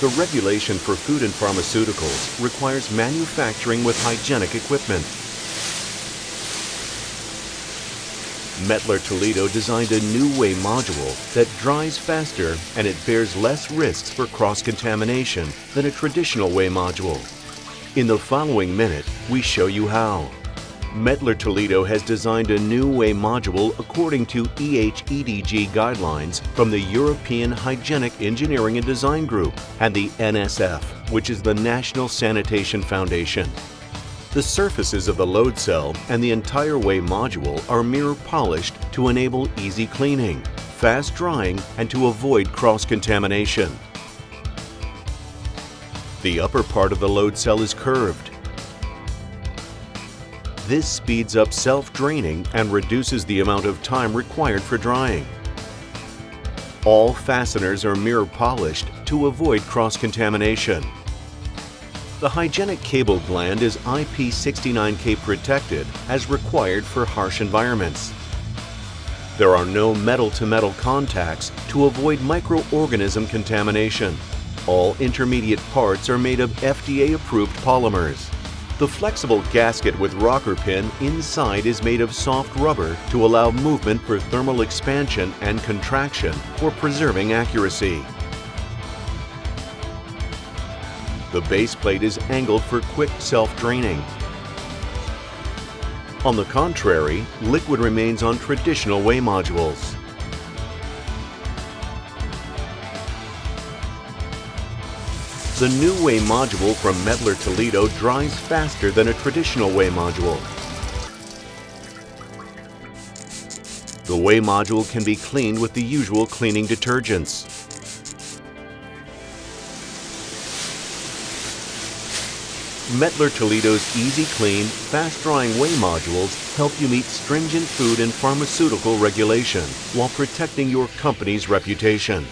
The regulation for food and pharmaceuticals requires manufacturing with hygienic equipment. Mettler Toledo designed a new weigh module that dries faster and it bears less risks for cross-contamination than a traditional weigh module. In the following minute, we show you how. Mettler Toledo has designed a new weigh module according to EHEDG guidelines from the European Hygienic Engineering and Design Group and the NSF, which is the National Sanitation Foundation. The surfaces of the load cell and the entire weigh module are mirror polished to enable easy cleaning, fast drying, and to avoid cross-contamination. The upper part of the load cell is curved. This speeds up self-draining and reduces the amount of time required for drying. All fasteners are mirror polished to avoid cross-contamination. The hygienic cable gland is IP69K protected as required for harsh environments. There are no metal-to-metal -metal contacts to avoid microorganism contamination. All intermediate parts are made of FDA-approved polymers. The flexible gasket with rocker pin inside is made of soft rubber to allow movement for thermal expansion and contraction for preserving accuracy. The base plate is angled for quick self-draining. On the contrary, liquid remains on traditional weigh modules. The new Weigh module from Mettler Toledo dries faster than a traditional Weigh module. The Weigh module can be cleaned with the usual cleaning detergents. Mettler Toledo's easy clean, fast drying weigh modules help you meet stringent food and pharmaceutical regulation while protecting your company's reputation.